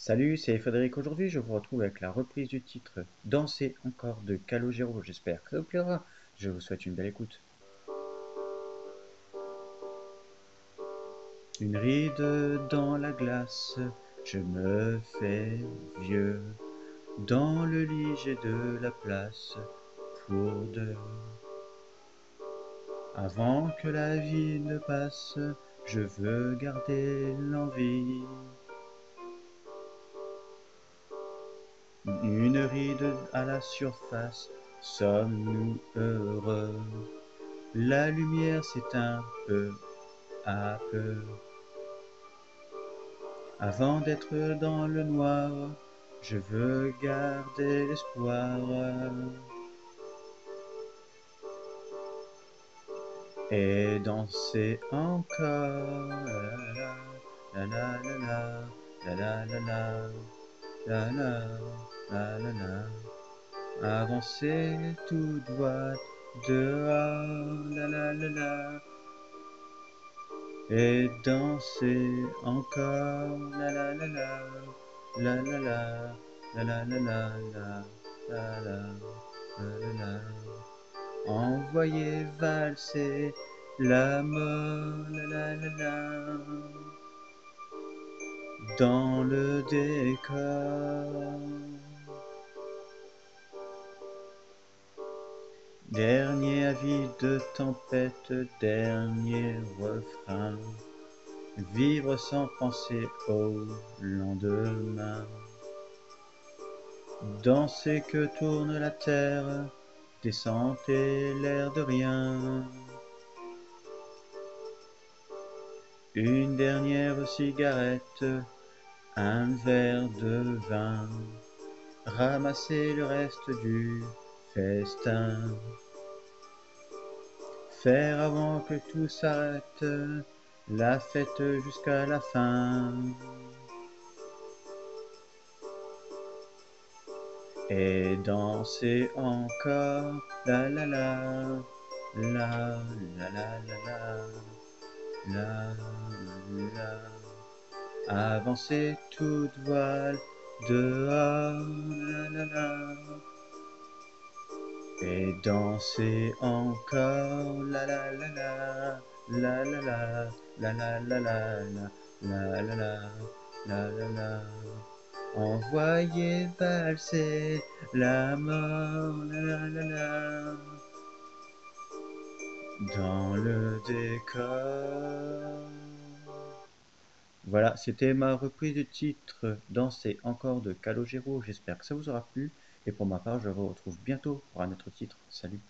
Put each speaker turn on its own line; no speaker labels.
Salut, c'est Frédéric. Aujourd'hui, je vous retrouve avec la reprise du titre Danser encore de Calogero. J'espère que ça vous plaira. Je vous souhaite une belle écoute. Une ride dans la glace, je me fais vieux. Dans le lit, j'ai de la place pour deux. Avant que la vie ne passe, je veux garder l'envie. Une ride à la surface, sommes-nous heureux? La lumière s'éteint peu à peu. Avant d'être dans le noir, je veux garder l'espoir. Et danser encore. La la la la la la la Alana. Avancez tout droit dehors, la la la la. Et dansez encore, la la la la, la la la, la la la la la, la la la la. Envoyez valser la mort, la la la la. Dans le décor. Dernier avis de tempête, dernier refrain. Vivre sans penser au lendemain. Danser que tourne la terre, descenter l'air de rien. Une dernière cigarette, un verre de vin. Ramasser le reste du festin. Faire avant que tout s'arrête, la fête jusqu'à la fin. Et danser encore, la la la, la la la la la, la la. Avancer toute voile dehors, la la la et danser encore la la la la la la la la la la la la la la la la la envoyer valser la mort la la la la dans le décor voilà, c'était ma reprise de titre Danser encore de Calogero. J'espère que ça vous aura plu. Et pour ma part, je vous retrouve bientôt pour un autre titre. Salut